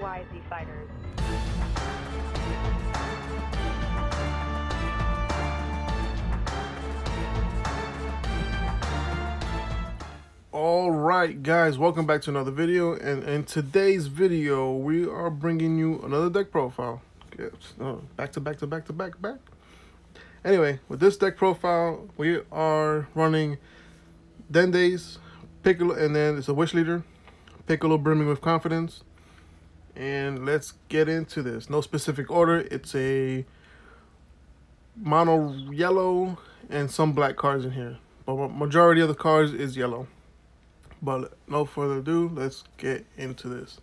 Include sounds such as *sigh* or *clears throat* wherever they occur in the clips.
YZ fighters. all right guys welcome back to another video and in today's video we are bringing you another deck profile no, uh, back to back to back to back back anyway with this deck profile we are running Dende's piccolo and then it's a wish leader piccolo brimming with confidence and let's get into this no specific order it's a mono yellow and some black cards in here but majority of the cards is yellow but no further ado, let's get into this.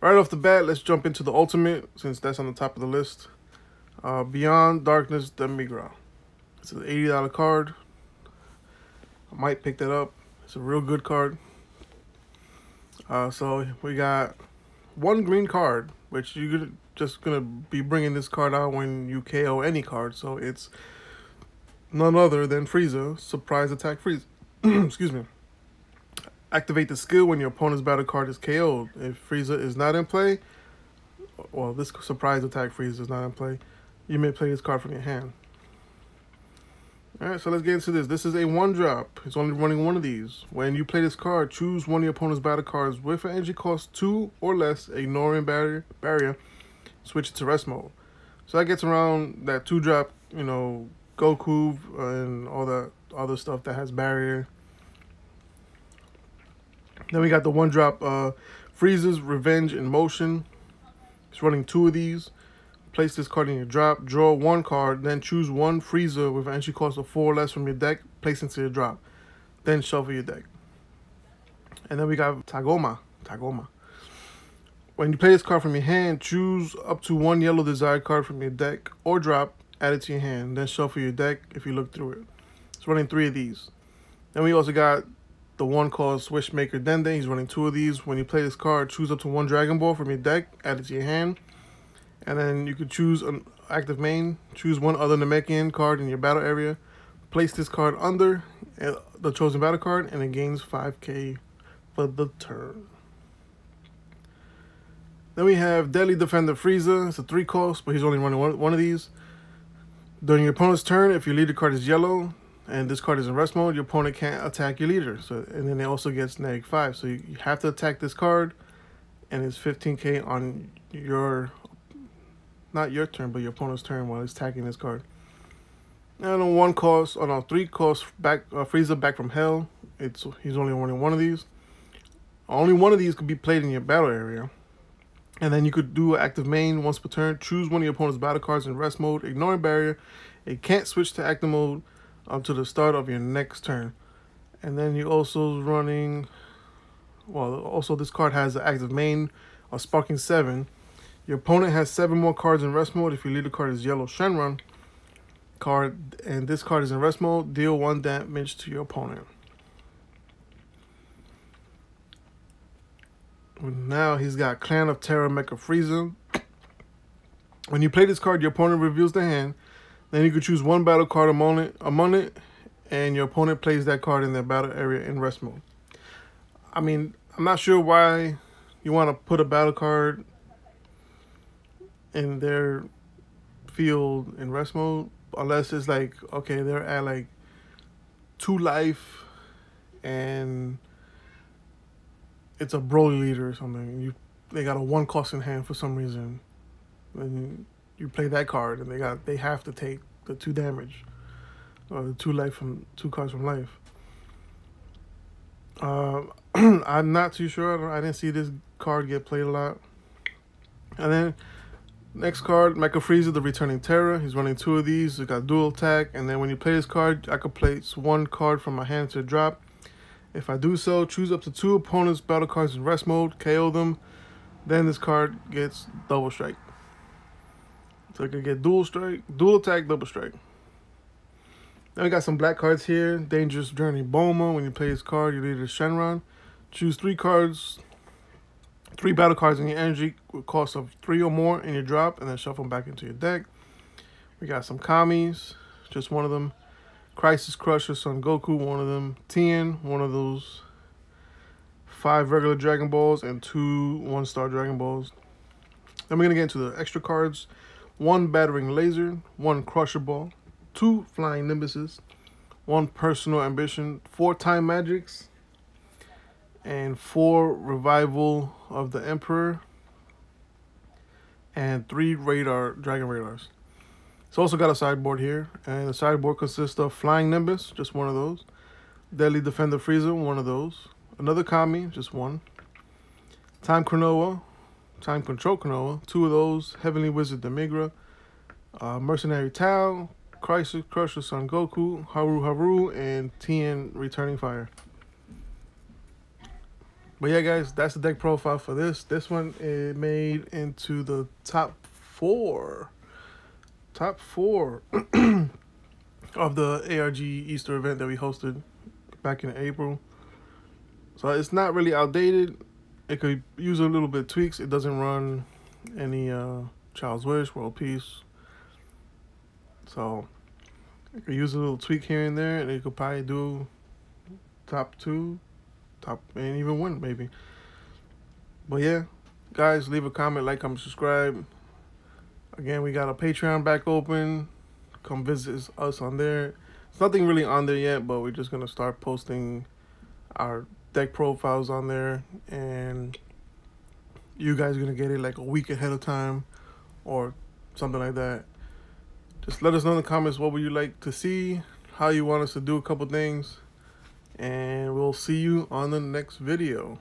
Right off the bat, let's jump into the ultimate, since that's on the top of the list. Uh, Beyond Darkness Demigra. It's an $80 card. I might pick that up. It's a real good card. Uh, so we got one green card, which you're just to be bringing this card out when you KO any card. So it's none other than Frieza, Surprise Attack Frieza. *clears throat* Excuse me. Activate the skill when your opponent's battle card is KO'd. If Frieza is not in play, well, this surprise attack Frieza is not in play, you may play this card from your hand. Alright, so let's get into this. This is a one drop. It's only running one of these. When you play this card, choose one of your opponent's battle cards with an energy cost 2 or less, ignoring barrier, barrier switch it to rest mode. So that gets around that two drop, you know, Goku and all that other stuff that has barrier then we got the one drop uh, Frieza's Revenge in Motion. It's running two of these. Place this card in your drop. Draw one card. Then choose one Frieza with an entry cost of four or less from your deck. Place into your drop. Then shuffle your deck. And then we got Tagoma. Tagoma. When you play this card from your hand, choose up to one yellow desired card from your deck or drop, add it to your hand, then shuffle your deck if you look through it. It's running three of these. Then we also got the one called Switchmaker Dende. He's running two of these. When you play this card, choose up to one Dragon Ball from your deck, add it to your hand. And then you could choose an active main, choose one other Namekian card in your battle area, place this card under uh, the chosen battle card, and it gains 5k for the turn. Then we have Deadly Defender Frieza. It's a three cost, but he's only running one, one of these. During your opponent's turn, if your leader card is yellow, and this card is in rest mode, your opponent can't attack your leader. So and then it also gets negative five. So you, you have to attack this card, and it's 15k on your, not your turn, but your opponent's turn while he's attacking this card. And on one cost, on no, three costs back, uh, Frieza back from hell. It's he's only running one of these. Only one of these could be played in your battle area. And then you could do active main once per turn. Choose one of your opponent's battle cards in rest mode, ignoring barrier. It can't switch to active mode up to the start of your next turn. And then you also running, well, also this card has an active main a Sparking 7. Your opponent has 7 more cards in rest mode if your leader card is yellow Shenron card. And this card is in rest mode, deal 1 damage to your opponent. Now he's got Clan of Terror Mecha Frieza. When you play this card, your opponent reveals the hand then you can choose one battle card among it, among it, and your opponent plays that card in their battle area in rest mode. I mean, I'm not sure why you want to put a battle card in their field in rest mode, unless it's like, okay, they're at like two life and it's a Broly leader or something. You they got a one cost in hand for some reason. And you play that card and they got they have to take the two damage or the two life from two cards from life. Uh, *clears throat* I'm not too sure. I, I didn't see this card get played a lot. And then next card, Mecha Frieza, the Returning Terror. He's running two of these. He's got dual attack. And then when you play this card, I can place one card from my hand to drop. If I do so, choose up to two opponents' battle cards in rest mode, KO them. Then this card gets double strike. So I can get dual strike, dual attack, double strike. Then we got some black cards here. Dangerous Journey Boma. When you play this card, you lead a Shenron. Choose three cards, three battle cards in your energy cost of three or more in your drop, and then shuffle them back into your deck. We got some Kamis, just one of them. Crisis Crusher, Son Goku, one of them. Tien, one of those five regular Dragon Balls, and two one-star Dragon Balls. Then we're going to get into the extra cards. One Battering Laser, one Crusher Ball, two Flying Nimbuses, one Personal Ambition, four Time Magics, and four Revival of the Emperor, and three Radar Dragon Radars. It's also got a sideboard here, and the sideboard consists of Flying Nimbus, just one of those, Deadly Defender Frieza, one of those, another Kami, just one, Time Chronoa, Time Control Chronoa, two of those, Heavenly Wizard Demigra, uh, Mercenary Tao, Crisis Crusher Son Goku, Haru Haru, and Tien Returning Fire. But yeah, guys, that's the deck profile for this. This one it made into the top four, top four *clears throat* of the ARG Easter event that we hosted back in April. So it's not really outdated. It could use a little bit tweaks. It doesn't run any uh, Child's Wish, World Peace. So it could use a little tweak here and there, and it could probably do top two, top and even win maybe. But yeah, guys, leave a comment, like, comment, subscribe. Again, we got a Patreon back open. Come visit us on there. It's nothing really on there yet, but we're just gonna start posting our deck profiles on there, and you guys are gonna get it like a week ahead of time, or something like that. Just let us know in the comments what would you like to see, how you want us to do a couple things and we'll see you on the next video.